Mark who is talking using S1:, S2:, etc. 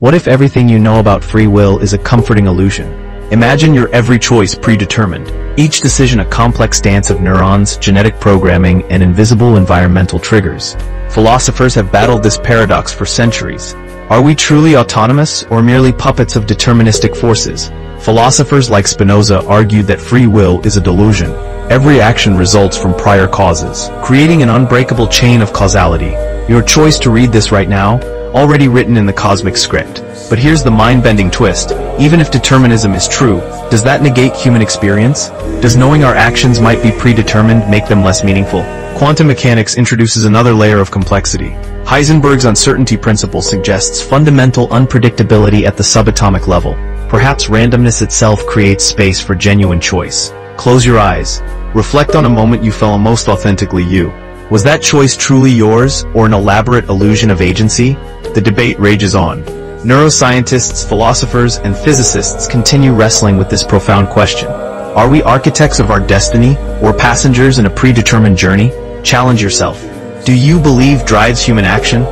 S1: What if everything you know about free will is a comforting illusion? Imagine your every choice predetermined, each decision a complex dance of neurons, genetic programming, and invisible environmental triggers. Philosophers have battled this paradox for centuries. Are we truly autonomous or merely puppets of deterministic forces? Philosophers like Spinoza argued that free will is a delusion. Every action results from prior causes, creating an unbreakable chain of causality. Your choice to read this right now, already written in the cosmic script. But here's the mind-bending twist. Even if determinism is true, does that negate human experience? Does knowing our actions might be predetermined make them less meaningful? Quantum mechanics introduces another layer of complexity. Heisenberg's uncertainty principle suggests fundamental unpredictability at the subatomic level. Perhaps randomness itself creates space for genuine choice. Close your eyes. Reflect on a moment you felt most authentically you. Was that choice truly yours, or an elaborate illusion of agency? The debate rages on. Neuroscientists, philosophers, and physicists continue wrestling with this profound question. Are we architects of our destiny, or passengers in a predetermined journey? Challenge yourself. Do you believe drives human action?